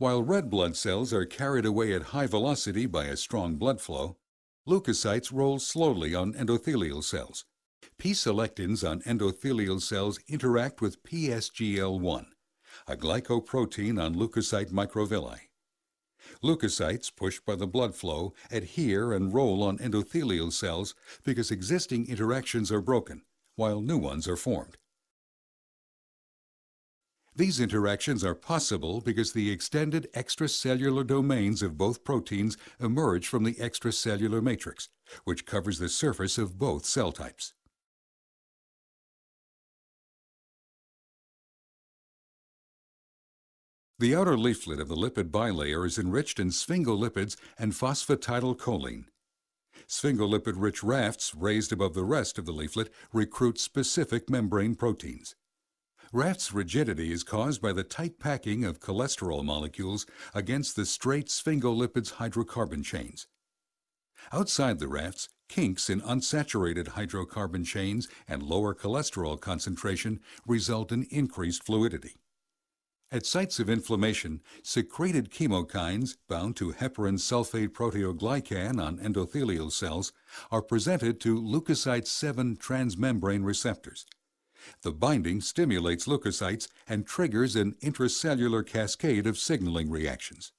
While red blood cells are carried away at high velocity by a strong blood flow, leukocytes roll slowly on endothelial cells. P-selectins on endothelial cells interact with PSGL1, a glycoprotein on leukocyte microvilli. Leukocytes, pushed by the blood flow, adhere and roll on endothelial cells because existing interactions are broken, while new ones are formed. These interactions are possible because the extended extracellular domains of both proteins emerge from the extracellular matrix, which covers the surface of both cell types. The outer leaflet of the lipid bilayer is enriched in sphingolipids and phosphatidylcholine. Sphingolipid-rich rafts raised above the rest of the leaflet recruit specific membrane proteins. Raft's rigidity is caused by the tight packing of cholesterol molecules against the straight sphingolipids hydrocarbon chains. Outside the rafts, kinks in unsaturated hydrocarbon chains and lower cholesterol concentration result in increased fluidity. At sites of inflammation, secreted chemokines bound to heparan sulfate proteoglycan on endothelial cells are presented to leukocyte 7 transmembrane receptors. The binding stimulates leukocytes and triggers an intracellular cascade of signaling reactions.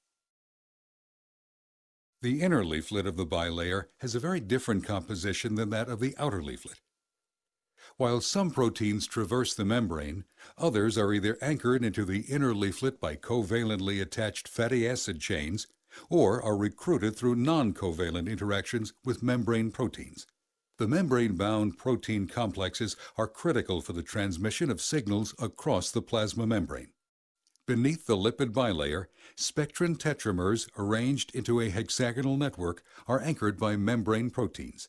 The inner leaflet of the bilayer has a very different composition than that of the outer leaflet. While some proteins traverse the membrane, others are either anchored into the inner leaflet by covalently attached fatty acid chains or are recruited through non-covalent interactions with membrane proteins. The membrane-bound protein complexes are critical for the transmission of signals across the plasma membrane. Beneath the lipid bilayer, spectrin tetramers arranged into a hexagonal network are anchored by membrane proteins.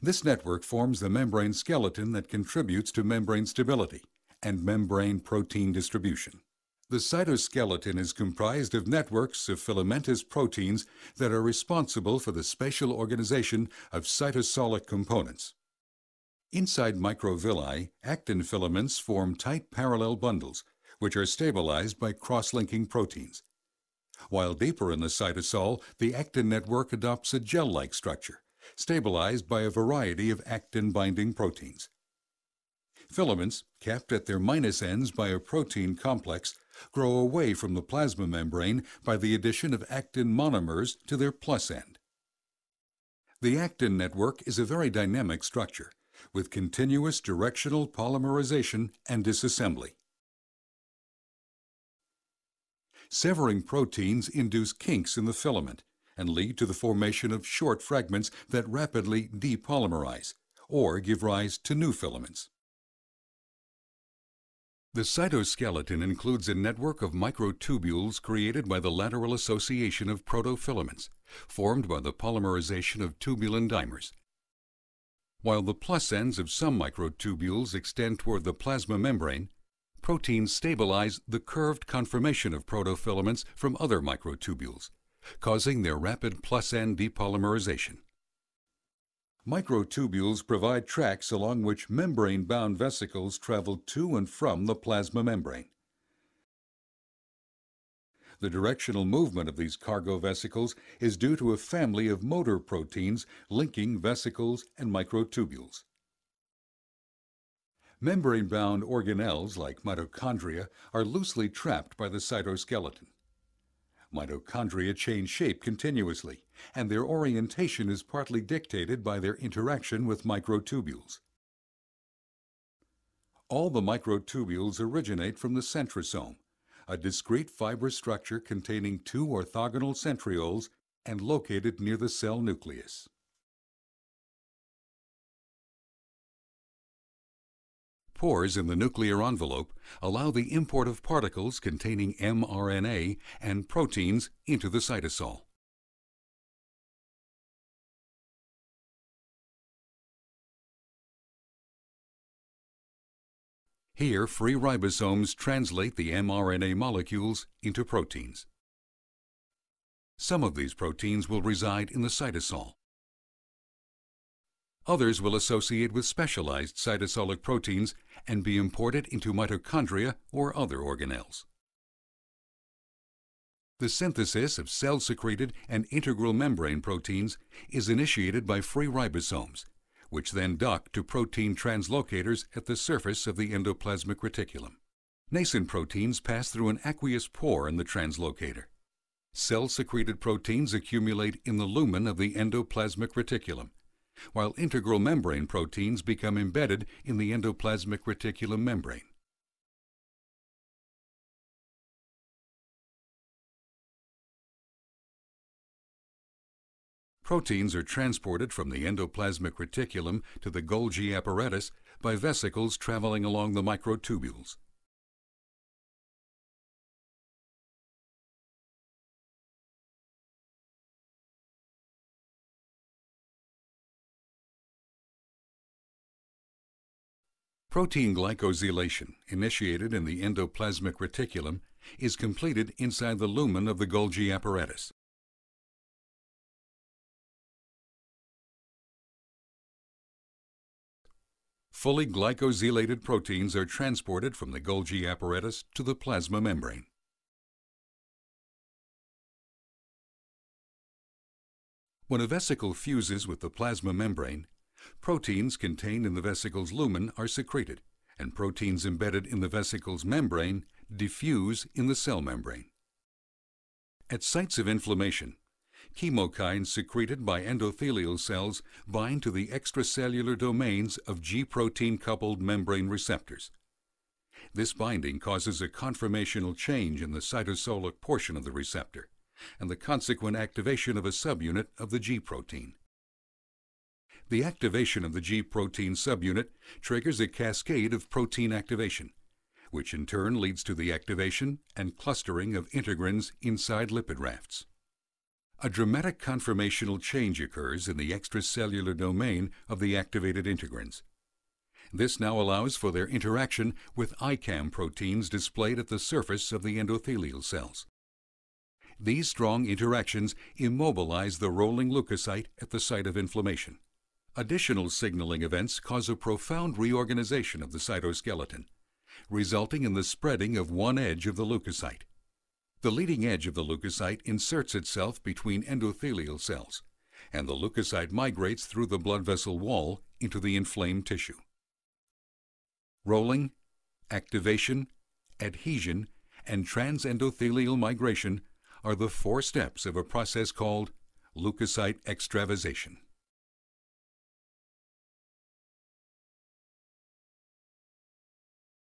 This network forms the membrane skeleton that contributes to membrane stability and membrane protein distribution. The cytoskeleton is comprised of networks of filamentous proteins that are responsible for the spatial organization of cytosolic components. Inside microvilli, actin filaments form tight parallel bundles, which are stabilized by cross-linking proteins. While deeper in the cytosol, the actin network adopts a gel-like structure, stabilized by a variety of actin-binding proteins. Filaments, capped at their minus ends by a protein complex, grow away from the plasma membrane by the addition of actin monomers to their plus end. The actin network is a very dynamic structure, with continuous directional polymerization and disassembly. Severing proteins induce kinks in the filament, and lead to the formation of short fragments that rapidly depolymerize or give rise to new filaments. The cytoskeleton includes a network of microtubules created by the lateral association of protofilaments, formed by the polymerization of tubulin dimers. While the plus ends of some microtubules extend toward the plasma membrane, proteins stabilize the curved conformation of protofilaments from other microtubules causing their rapid plus-end depolymerization. Microtubules provide tracks along which membrane-bound vesicles travel to and from the plasma membrane. The directional movement of these cargo vesicles is due to a family of motor proteins linking vesicles and microtubules. Membrane-bound organelles like mitochondria are loosely trapped by the cytoskeleton. Mitochondria change shape continuously, and their orientation is partly dictated by their interaction with microtubules. All the microtubules originate from the centrosome, a discrete fibrous structure containing two orthogonal centrioles and located near the cell nucleus. Pores in the nuclear envelope allow the import of particles containing mRNA and proteins into the cytosol. Here, free ribosomes translate the mRNA molecules into proteins. Some of these proteins will reside in the cytosol. Others will associate with specialized cytosolic proteins and be imported into mitochondria or other organelles. The synthesis of cell-secreted and integral membrane proteins is initiated by free ribosomes, which then dock to protein translocators at the surface of the endoplasmic reticulum. Nascent proteins pass through an aqueous pore in the translocator. Cell-secreted proteins accumulate in the lumen of the endoplasmic reticulum, while integral membrane proteins become embedded in the endoplasmic reticulum membrane. Proteins are transported from the endoplasmic reticulum to the Golgi apparatus by vesicles traveling along the microtubules. Protein glycosylation, initiated in the endoplasmic reticulum, is completed inside the lumen of the Golgi apparatus. Fully glycosylated proteins are transported from the Golgi apparatus to the plasma membrane. When a vesicle fuses with the plasma membrane, Proteins contained in the vesicle's lumen are secreted, and proteins embedded in the vesicle's membrane diffuse in the cell membrane. At sites of inflammation, chemokines secreted by endothelial cells bind to the extracellular domains of G-protein coupled membrane receptors. This binding causes a conformational change in the cytosolic portion of the receptor and the consequent activation of a subunit of the G protein. The activation of the G protein subunit triggers a cascade of protein activation, which in turn leads to the activation and clustering of integrins inside lipid rafts. A dramatic conformational change occurs in the extracellular domain of the activated integrins. This now allows for their interaction with ICAM proteins displayed at the surface of the endothelial cells. These strong interactions immobilize the rolling leukocyte at the site of inflammation. Additional signaling events cause a profound reorganization of the cytoskeleton, resulting in the spreading of one edge of the leukocyte. The leading edge of the leukocyte inserts itself between endothelial cells, and the leukocyte migrates through the blood vessel wall into the inflamed tissue. Rolling, activation, adhesion, and transendothelial migration are the four steps of a process called leukocyte extravasation.